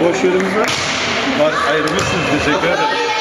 Boş yerimiz var. Var ayırmışsınız. Teşekkür ederim.